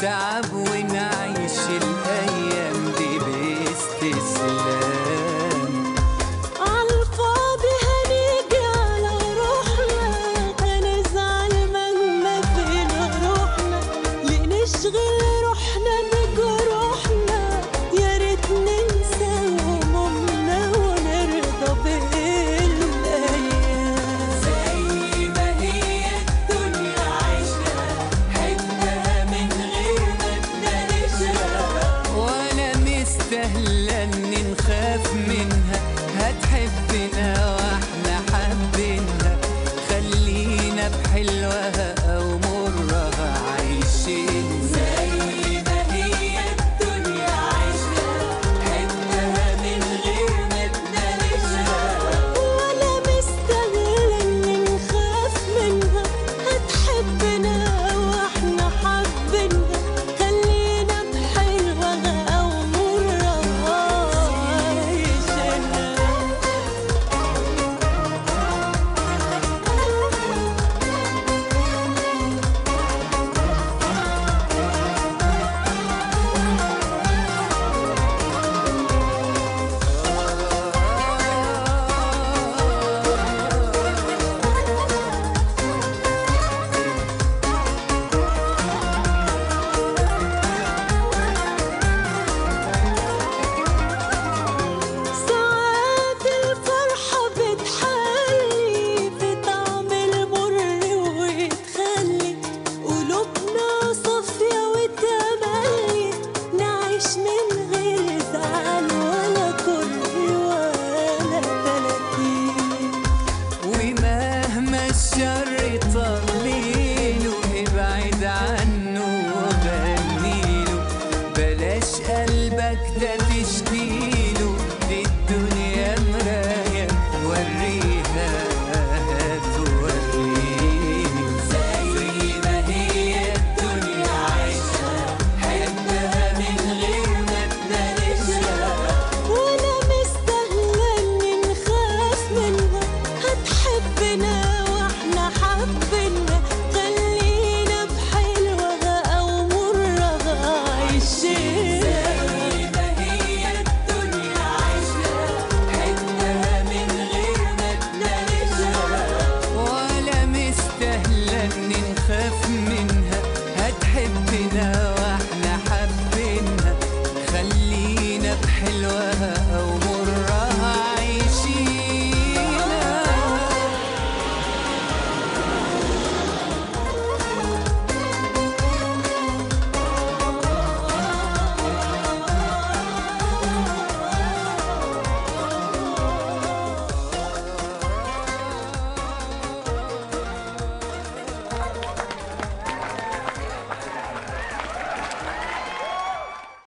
تعب ونعيش الأيام دي باستسلام عالفاضي هنيجي على روحنا هنزعل مهما فينا روحنا ليه نشغل عنه وغنيله بلاش قلبك ده تشكيله lo.